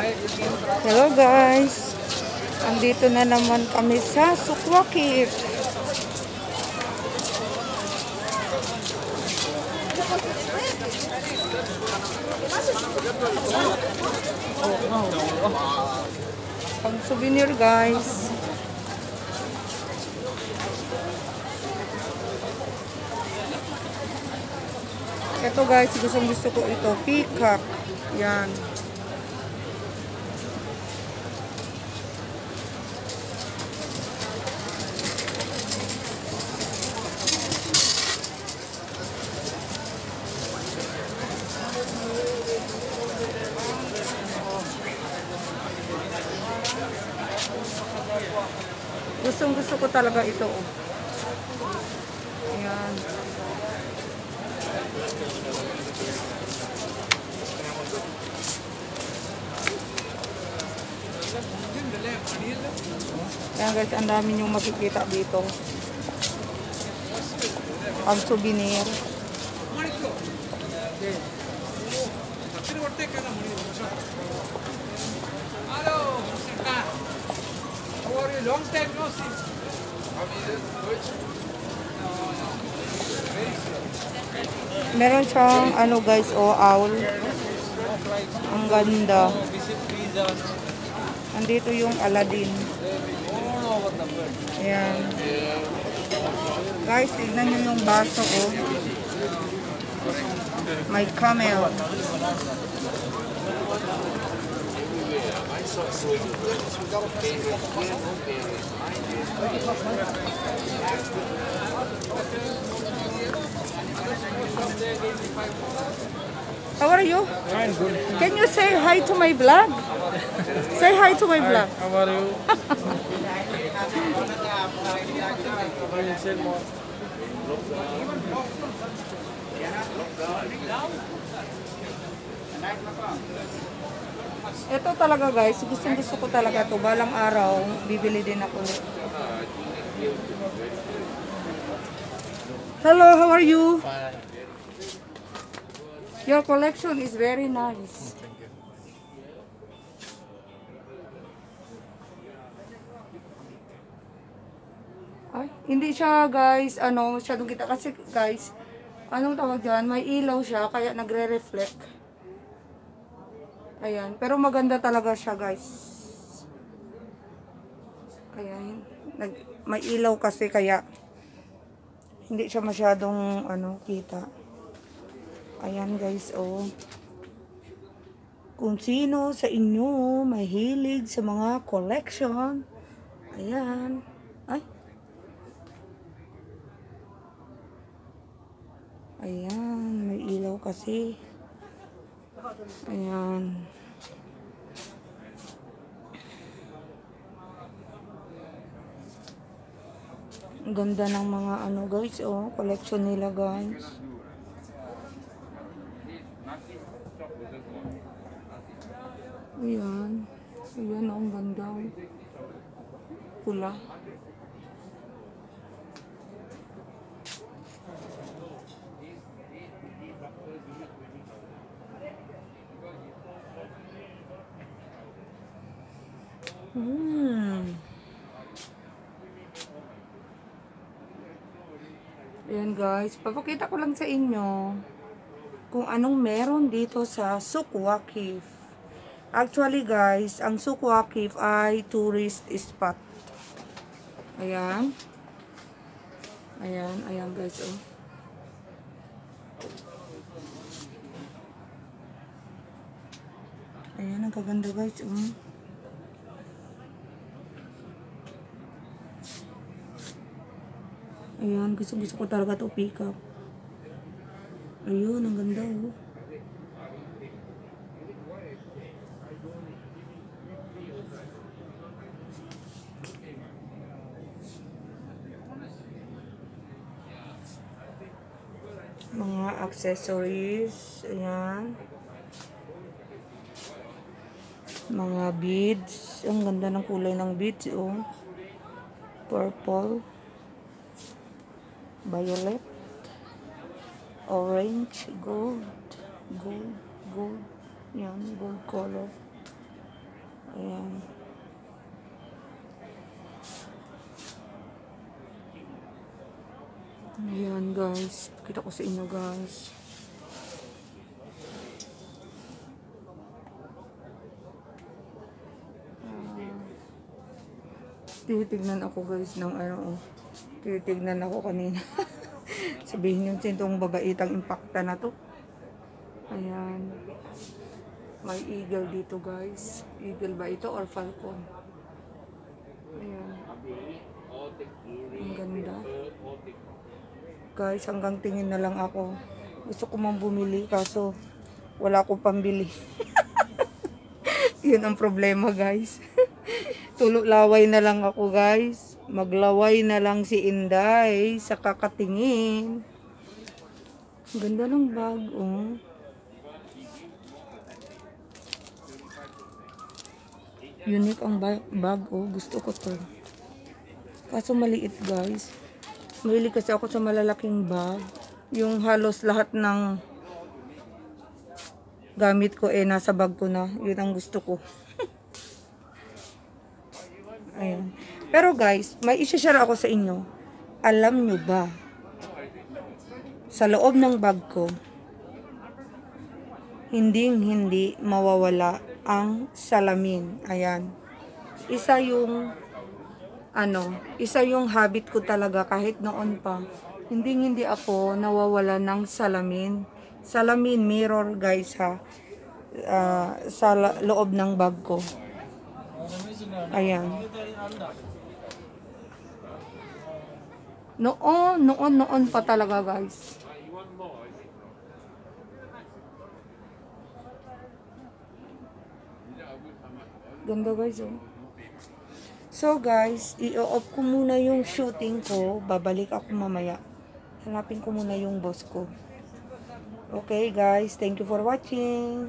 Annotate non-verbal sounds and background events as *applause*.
Hello guys. Andito na naman kami sa Sukwakit. Pang souvenir guys. Ito guys, gusto gusto ko ito. Peacock. Yan. Gustong gusto ko talaga ito. Oh. Ayan. Ayan guys, ang dami nyo makikita dito. Ang souvenir. Hello, Mr. How you? Long time no see. Meron siyang ano guys, oh, owl. Ang ganda. Andito yung Aladdin. Ayan. Guys, tignan nyo yung baso ko. May camel. How are you? Fine, good. Can you say hi to my vlog? Say hi to my vlog. How are you? *laughs* *laughs* Ito talaga guys, gustong gusto ko talaga to. Balang araw, bibili din ako. Hello, how are you? Your collection is very nice. Ay, hindi siya guys, ano, masyadong kita. Kasi guys, anong tawag dyan? May ilaw siya, kaya nagre-reflect. Ayan. Pero maganda talaga siya, guys. Kaya, nag, may ilaw kasi, kaya hindi siya masyadong, ano, kita. Ayan, guys, oh. Kung sino sa inyo mahilig sa mga collection, ayan. Ay. Ayan, may ilaw kasi. Ayan. Ganda ng mga ano guys, oh, collection nila guys. Ayan. Ayan, oh, ang ganda. oh. Pula. Hmm. Ayan guys, papakita ko lang sa inyo kung anong meron dito sa Sukwa Cave. Actually guys, ang Sukwa Cave ay tourist spot. Ayan. Ayan, ayan guys oh. Ayan, ang kaganda guys oh. Ayan, gusto gusto ko talaga to pick up. Ayun, ang ganda oh. Mga accessories, ayan. Mga beads, ang ganda ng kulay ng beads oh. Purple violet, orange, gold, gold, gold, yan, gold color. Ayan. Ayan guys. Kita ko sa inyo guys. Titignan ako guys ng ano. oh. Titignan ako kanina. *laughs* Sabihin yung sintong babaitang impacta na to. Ayan. May eagle dito guys. Eagle ba ito or falcon? Ayan. Ang ganda. Guys, hanggang tingin na lang ako. Gusto ko mang bumili kaso wala ko pambili. *laughs* Yun ang problema guys. *laughs* Tulo laway na lang ako guys. Maglaway na lang si Inday sa kakatingin. Ganda ng bag, oh. Unique ang ba- bag, oh. Gusto ko to. Kaso maliit, guys. Mahilig kasi ako sa malalaking bag. Yung halos lahat ng gamit ko eh nasa bag ko na. Yun ang gusto ko. *laughs* Ayan. Pero guys, may isa-share ako sa inyo. Alam nyo ba, sa loob ng bag ko, hindi hindi mawawala ang salamin. Ayan. Isa yung ano, isa yung habit ko talaga kahit noon pa. Hindi hindi ako nawawala ng salamin. Salamin mirror guys ha. Ah, sa loob ng bag ko. Ayan. Noon, noon, noon pa talaga guys. Ganda guys oh. So guys, i-off ko muna yung shooting ko. Babalik ako mamaya. Hanapin ko muna yung boss ko. Okay guys, thank you for watching.